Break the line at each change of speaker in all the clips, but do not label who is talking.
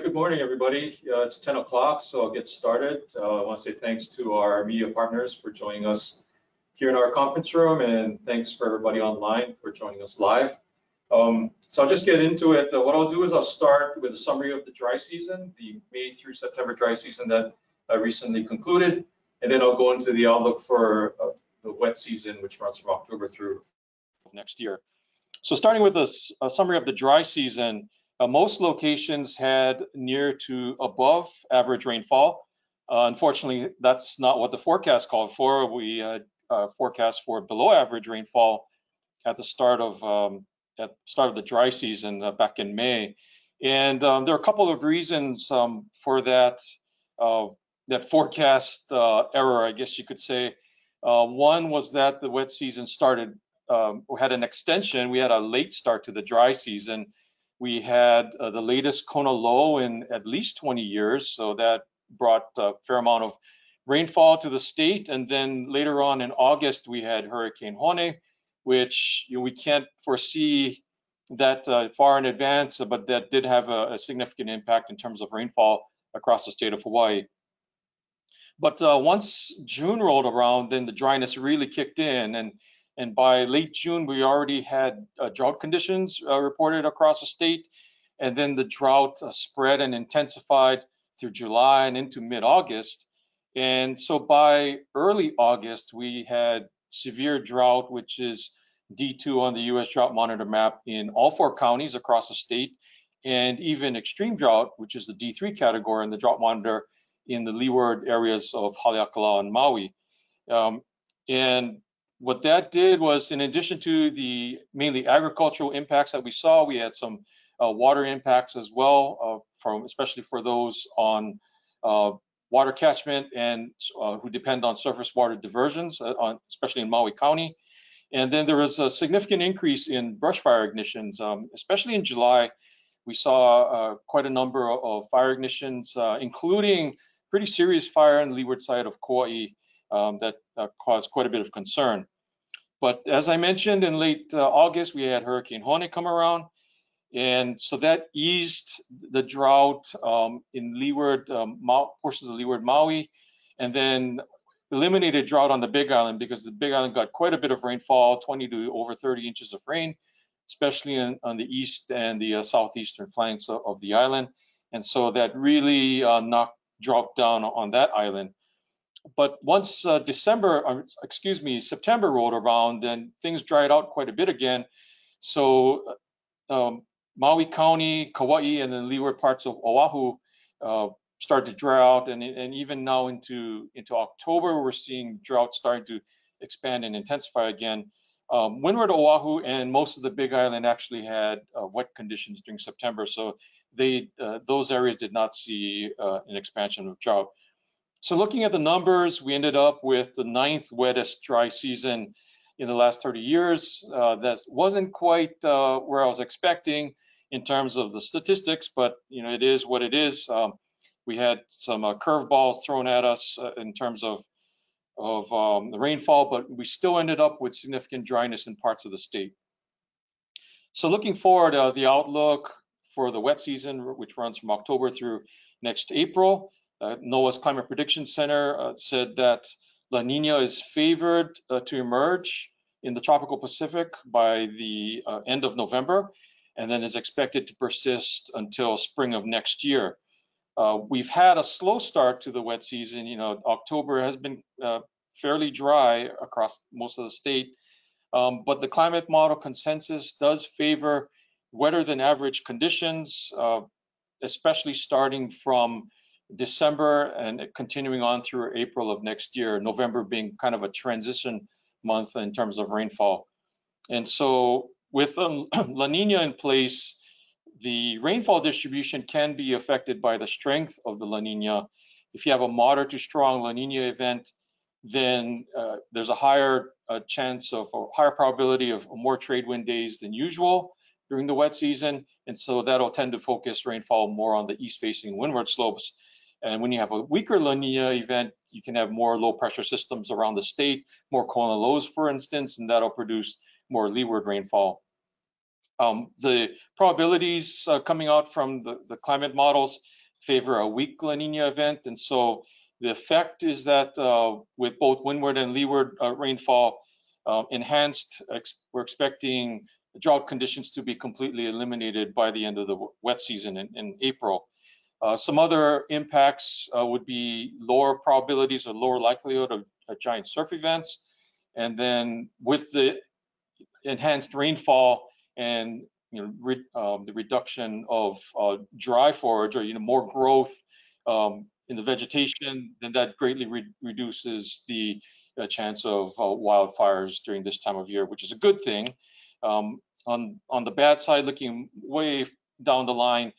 Good morning, everybody. Uh, it's 10 o'clock, so I'll get started. Uh, I want to say thanks to our media partners for joining us here in our conference room, and thanks for everybody online for joining us live. Um, so I'll just get into it. Uh, what I'll do is I'll start with a summary of the dry season, the May through September dry season that I recently concluded, and then I'll go into the outlook for uh, the wet season, which runs from October through next year. So starting with a, a summary of the dry season, uh, most locations had near to above average rainfall. Uh, unfortunately, that's not what the forecast called for. We uh, forecast for below average rainfall at the start of um, at start of the dry season uh, back in May, and um, there are a couple of reasons um, for that uh, that forecast uh, error, I guess you could say. one was that the wet season started um, had an extension. We had a late start to the dry season we had uh, the latest Kona low in at least 20 years, so that brought a fair amount of rainfall to the state. And then later on in August, we had Hurricane Hone, which you know, we can't foresee that uh, far in advance, but that did have a, a, significant impact in terms of rainfall across the state of Hawaii. But uh, once June rolled around, then the dryness really kicked in, and and by late June, we already had uh, drought conditions uh, reported across the state. And then the drought uh, spread and intensified through July and into mid August. And so by early August, we had severe drought, which is D2 on the US drought monitor map in all four counties across the state, and even extreme drought, which is the D3 category in the drought monitor in the leeward areas of Haleakala and Maui. Um, and what that did was, in addition to the mainly agricultural impacts that we saw, we had some uh, water impacts as well, uh, from especially for those on uh, water catchment and uh, who depend on surface water diversions, uh, on, especially in Maui County. And then there was a significant increase in brush fire ignitions, um, especially in July. We saw uh, quite a number of fire ignitions, including pretty serious fire on the leeward side of Kauai um, that caused quite a bit of concern. But as I mentioned, in late uh, August, we had Hurricane Hone come around. And so that eased the drought um, in leeward um, portions of leeward Maui, and then eliminated drought on the Big Island because the Big Island got quite a bit of rainfall, 20 to over 30 inches of rain, especially in, on the east and the uh, southeastern flanks of, of, the island. And so that really uh, knocked drought down on that island but once uh, December, uh, excuse me, September rolled around, then things dried out quite a bit again. So uh, um, Maui County, Kauai, and then leeward parts of Oahu uh, started to dry out, and, and even now into into October, we're seeing drought starting to expand and intensify again. Um, windward Oahu and most of the Big Island actually had uh, wet conditions during September, so they uh, those areas did not see an expansion of drought. So looking at the numbers, we ended up with the ninth wettest dry season in the last 30 years. Uh, that wasn't quite uh, where I was expecting in terms of the statistics, but you know it is what it is. Um, we had some uh, curveballs thrown at us uh, in terms of of um, the rainfall, but we still ended up with significant dryness in parts of the state. So looking forward, uh, the outlook for the wet season, which runs from October through next April, NOAA's Climate Prediction Center uh, said that La Nina is favored uh, to emerge in the tropical Pacific by the uh, end of November, and then is expected to persist until spring of next year. Uh, we've had a slow start to the wet season. You know, October has been uh, fairly dry across most of the state, um, but the climate model consensus does favor wetter than average conditions, especially starting from December and continuing on through April of next year, November being kind of a transition month in terms of rainfall. And so with um, La Nina in place, the rainfall distribution can be affected by the strength of the La Nina. If you have a moderate to strong La Nina event, then uh, there's a higher uh, chance of a higher probability of more trade wind days than usual during the wet season. And so that'll tend to focus rainfall more on the east facing windward slopes and when you have a weaker La Nina event, you can have more low pressure systems around the state, more Kona lows, for instance, and that'll produce more leeward rainfall. Um, the probabilities uh, coming out from the, the climate models favor a weak La Nina event. And so the effect is that uh, with both windward and leeward uh, rainfall uh, enhanced, ex we're expecting drought conditions to be completely eliminated by the end of the wet season in, in April. Uh, some other impacts uh, would be lower probabilities or lower likelihood of giant surf events. And then with the enhanced rainfall and you know re, um, the reduction of uh, dry forage or you know more growth um, in the vegetation, then that greatly re reduces the uh, chance of uh, wildfires during this time of year, which is a good thing. Um, on on the bad side, looking way down the line,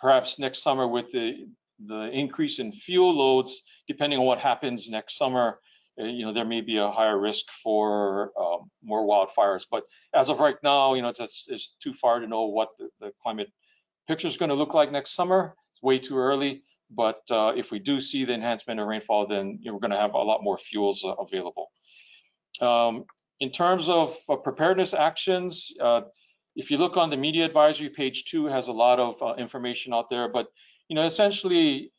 perhaps next summer with the the increase in fuel loads, depending on what happens next summer, uh, you know, there may be a higher risk for um, more wildfires. But as of right now, you know, it's, it's, it's too far to know what the, the climate picture is going to look like next summer. It's way too early. But uh, if we do see the enhancement of rainfall, then you know, we're going to have a lot more fuels uh, available. Um, in terms of uh, preparedness actions, uh, if you look on the media advisory, page two has a lot of uh, information out there. But you know, essentially,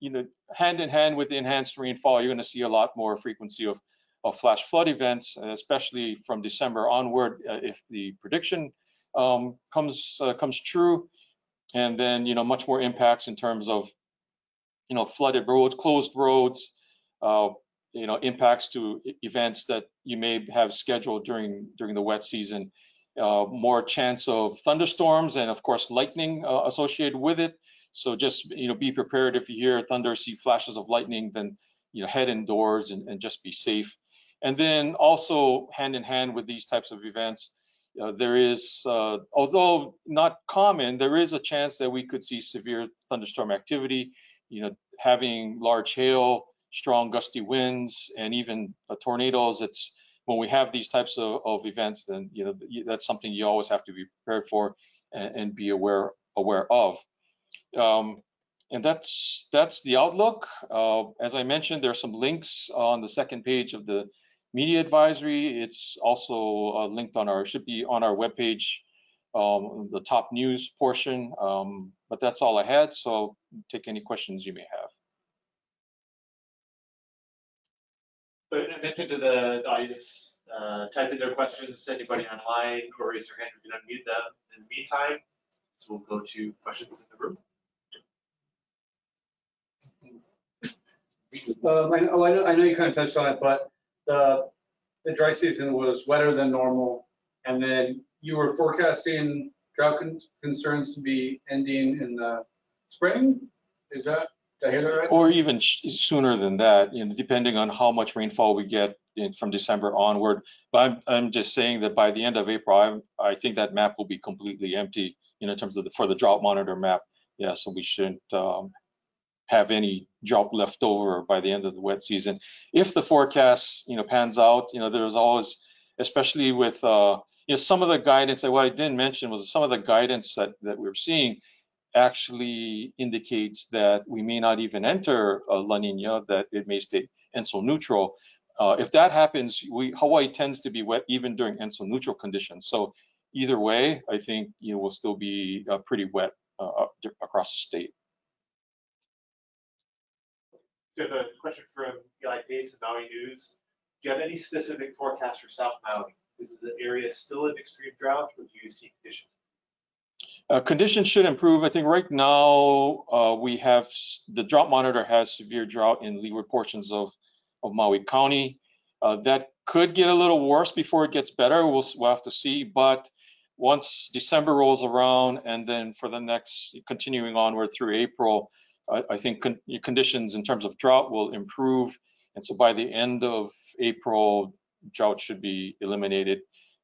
you know, hand in hand with the enhanced rainfall, you're going to see a lot more frequency of, of flash flood events, especially from December onward, uh, if the prediction um, comes uh, comes true, and then you know much more impacts in terms of you know flooded roads, closed roads, uh, you know impacts to events that you may have scheduled during during the wet season. Uh, more chance of thunderstorms and of course lightning uh, associated with it. So just you know be prepared if you hear thunder, see flashes of lightning, then you know head indoors and, and just be safe. And then also hand in hand with these types of events, uh, there is, uh, although not common, there is a chance that we could see severe thunderstorm activity. You know, having large hail, strong gusty winds, and even uh, tornadoes. It's when we have these types of, of events, then you know that's something you always have to be prepared for and, and be aware aware of. Um, and that's that's the outlook. Uh, as I mentioned, there are some links on the second page of the media advisory. It's also uh, linked on our should be on our webpage, um, the top news portion. Um, but that's all I had. So take any questions you may have.
So I mentioned to the audience, uh, type in their questions, anybody online, or raise their hand, we can unmute them. In the meantime, so we'll go to questions in the room.
Um, I know, I know, I know you kind of touched on it, but the, the dry season was wetter than normal. And then you were forecasting drought con- concerns to be ending in the spring? Is that, I?
Or even sh- sooner than that, you know, depending on how much rainfall we get in, from December onward. But I'm, I'm just saying that by the end of April, I'm, I think that map will be completely empty, you know, in terms of the, for the drought monitor map. Yeah, so we shouldn't um, have any drought left over by the end of the wet season. If the forecast, you know, pans out, you know, there's always, especially with, uh, you know, some of the guidance that what I didn't mention was some of the guidance that, that we're seeing actually indicates that we may not even enter a La Nina, that it may stay ENSO neutral. Uh, if that happens, we, Hawaii tends to be wet even during ENSO neutral conditions. So either way, I think you know, will still be uh, pretty wet uh, across the state.
Have a question from Eli Pace of Maui News. Do you have any specific forecast for South Maui? Is the area still in extreme drought or do you see conditions?
Uh, conditions should improve. I think right now uh, we have the drought monitor has severe drought in leeward portions of, of Maui County. Uh, that could get a little worse before it gets better. We'll, we'll have to see. But once December rolls around and then for the next continuing onward through April, I, I think con conditions in terms of drought will improve. And so by the end of April, drought should be eliminated.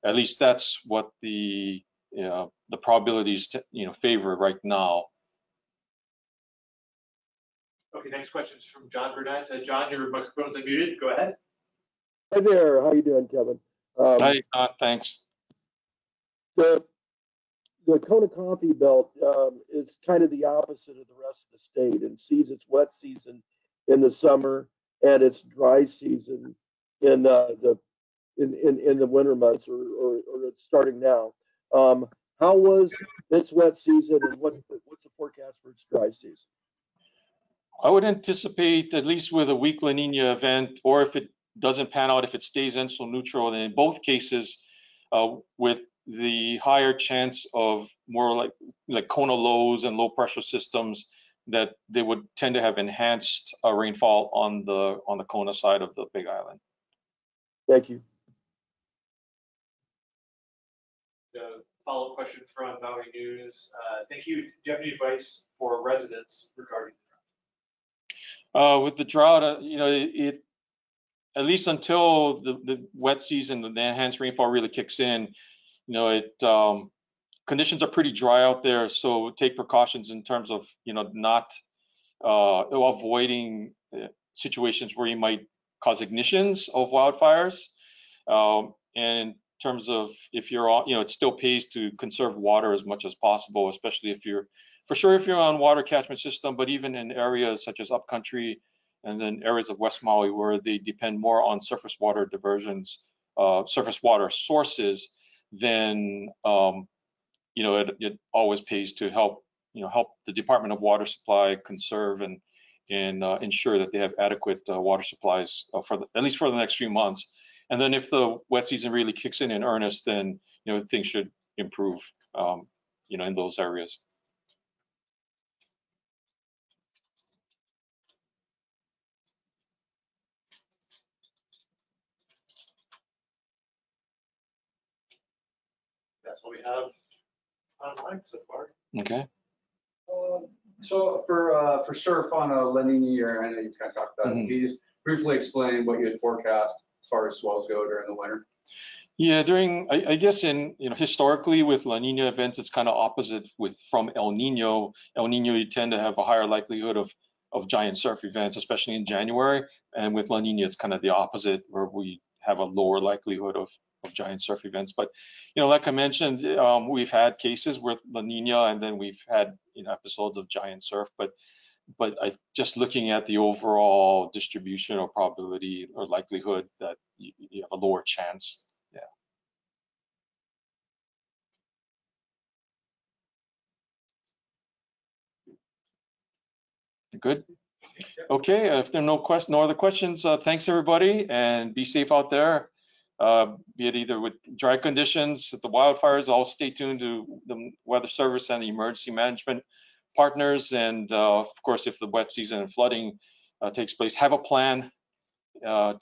At least that's what the uh, the probabilities to, you know favor right now.
Okay, next question is from John Burnett. Uh, John, your microphone's unmuted. Go ahead.
Hi there. How you doing, Kevin?
Um, Hi, uh, thanks.
The the Kona Coffee Belt um, is kind of the opposite of the rest of the state and sees its wet season in the summer and its dry season in uh, the in, in, in the winter months or, or, or it's starting now. Um, how was its wet season and what, what's the forecast for its dry season?
I would anticipate, at least with a weak La Nina event, or if it doesn't pan out, if it stays ENSO neutral, then in both cases, uh, with the higher chance of more like like Kona lows and low pressure systems, that they would tend to have enhanced uh, rainfall on the on the Kona side of the Big Island.
Thank you.
The follow-up question from Maui News. Uh, Thank you. Do you have any advice for residents regarding the drought?
Uh, with the drought, uh, you know, it, it at least until the, the wet season, the enhanced rainfall really kicks in, you know, it um, conditions are pretty dry out there. So take precautions in terms of, you know, not uh, avoiding uh, situations where you might cause ignitions of wildfires. Um, and terms of if you're on, you know, it still pays to conserve water as much as possible, especially if you're, for sure, if you're on water catchment system, but even in areas such as upcountry and then areas of West Maui where they depend more on surface water diversions, uh, surface water sources, then um, you know it, it always pays to help you know help the Department of Water Supply conserve and and uh, ensure that they have adequate uh, water supplies uh, for the, at least for the next few months. And then if the wet season really kicks in in earnest, then you know things should improve um, you know in those areas.
That's what we have online so far.
Okay.
Um, So for, uh, for surf on a La Nina year, I know you kind of talked about it,
Mhm.
can you just briefly explain what you had forecast as far as swells go during the winter?
Yeah, during I, I guess in you know historically with La Nina events, it's kind of opposite with from El Nino. El Nino, you tend to have a higher likelihood of of giant surf events, especially in January. And with La Nina, it's kind of the opposite, where we have a lower likelihood of of giant surf events. But you know, like I mentioned, um, we've had cases with La Nina, and then we've had you know episodes of giant surf. But but I just looking at the overall distribution or probability or likelihood that you, you have a lower chance Yeah. Good. Okay, if there are no questions, no other questions, uh, thanks everybody and be safe out there. Uh, be it either with dry conditions, the wildfires, all stay tuned to the weather service and the emergency management partners. And uh, of course, if the wet season and flooding uh, takes place, have a plan, uh,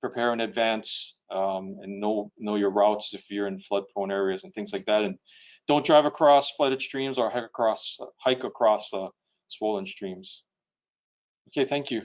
prepare in advance um, and know, know your routes if you're in flood prone areas and things like that. And don't drive across flooded streams or hike across, hike across swollen streams. Okay, thank you.